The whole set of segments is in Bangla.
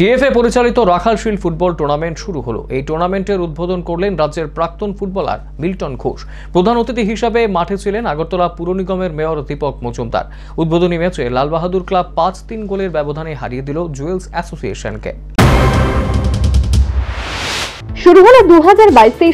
টিএফএ পরিচালিত রাখাল শিল্ড ফুটবল টুর্নামেন্ট শুরু হলো। এই টুর্নামেন্টের উদ্বোধন করলেন রাজ্যের প্রাক্তন ফুটবলার মিল্টন ঘোষ। প্রধান অতিথি হিসাবে মাঠে ছিলেন আগরতলা পুর নিগমের মেয়র দীপক মজুমদার। উদ্বোধনী ম্যাচে লালবাহাদুর ক্লাব পাঁচ তিন গোলের ব্যবধানে হারিয়ে দিল জুয়েলস অ্যাসোসিয়েশনকে। শুরু হলো দু হাজার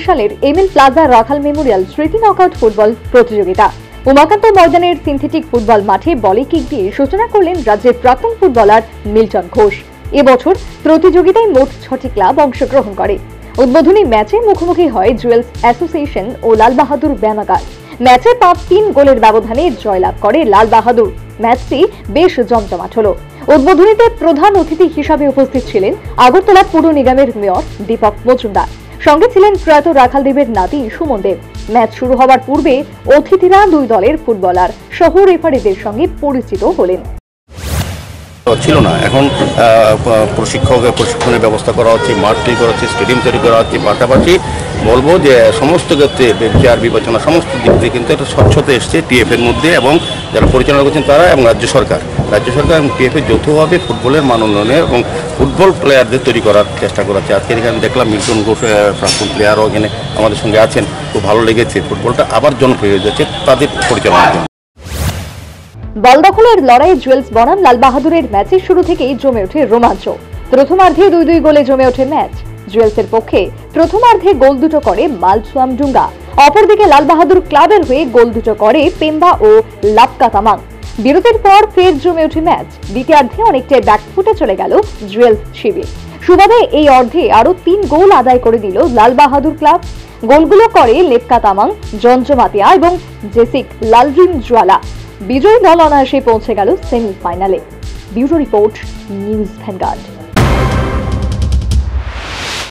সালের এমএল প্লাজা রাখাল মেমোরিয়াল স্মৃতি নকআউট ফুটবল প্রতিযোগিতা। উমাকান্ত ময়দানের সিনথেটিক ফুটবল মাঠে বলে কিক দিয়ে সূচনা করলেন রাজ্যের প্রাক্তন ফুটবলার মিল্টন ঘোষ। এবছর প্রতিযোগিতায় মোট ছটি ক্লাব অংশগ্রহণ করে। উদ্বোধনী ম্যাচে মুখোমুখি হয় জুয়েলস অ্যাসোসিয়েশন ও লাল বাহাদুর ম্যাচে পাঁচ তিন গোলের ব্যবধানে জয়লাভ করে লাল বাহাদুর। ম্যাচটি বেশ জমজমাট হলো। উদ্বোধনীতে প্রধান অতিথি হিসাবে উপস্থিত ছিলেন আগরতলা পুর নিগমের মেয়র দীপক মজুমদার। সঙ্গে ছিলেন প্রয়াত রাখাল দেবের নাতি সুমন দেব। ম্যাচ শুরু হওয়ার পূর্বে অতিথিরা দুই দলের ফুটবলার সহ রেফারিদের সঙ্গে পরিচিত হলেন। ছিল না। এখন প্রশিক্ষকের প্রশিক্ষণের ব্যবস্থা করা হচ্ছে, মাঠ তৈরি করা হচ্ছে, স্টেডিয়াম তৈরি করা হচ্ছে, পাশাপাশি বলব যে সমস্ত ক্ষেত্রে বিচার বিবেচনা, সমস্ত দিক দিয়ে কিন্তু একটা স্বচ্ছতা এসছে টিএফ এর মধ্যে এবং যারা পরিচালনা করছেন তারা এবং রাজ্য সরকার। রাজ্য সরকার এবং টিএফ যৌথভাবে ফুটবলের মান উন্নয়নে এবং ফুটবল প্লেয়ারদের তৈরি করার চেষ্টা করা হচ্ছে। আজকে এখানে দেখলাম মিল্টন ঘোষ প্রাক্তন প্লেয়ারও এখানে আমাদের সঙ্গে আছেন। খুব ভালো লেগেছে। ফুটবলটা আবার জনপ্রিয় হয়ে যাচ্ছে তাদের পরিচালনার জন্য। বল দখলের লড়াইয়ে জুয়েলস বনাম লাল বাহাদুরের ম্যাচের শুরু থেকেই জমে ওঠে রোমাঞ্চ। প্রথমার্ধে দুই দুই গোলে জমে ওঠে ম্যাচ। জুয়েলসের পক্ষে প্রথমার্ধে গোল দুটো করে মালসুয়াম ডুঙ্গা অপরদিকে লাল বাহাদুর ক্লাবের হয়ে গোল দুটো করে পেম্বা ও লাপকা তামাং বিরতির পর ফের জমে ওঠে ম্যাচ। দ্বিতীয়ার্ধে অনেকটাই ব্যাকফুটে চলে গেল জুয়েলস শিবির। সুবাদে এই অর্ধে আরও তিন গোল আদায় করে দিল লাল বাহাদুর ক্লাব। গোলগুলো করে লেপকা তামাং জঞ্জমাতিয়া এবং জেসিক লালরিম জোয়ালা বিজয়ী দল অনায়াসে পৌঁছে গেল সেমিফাইনালে। Bureau report news Vanguard.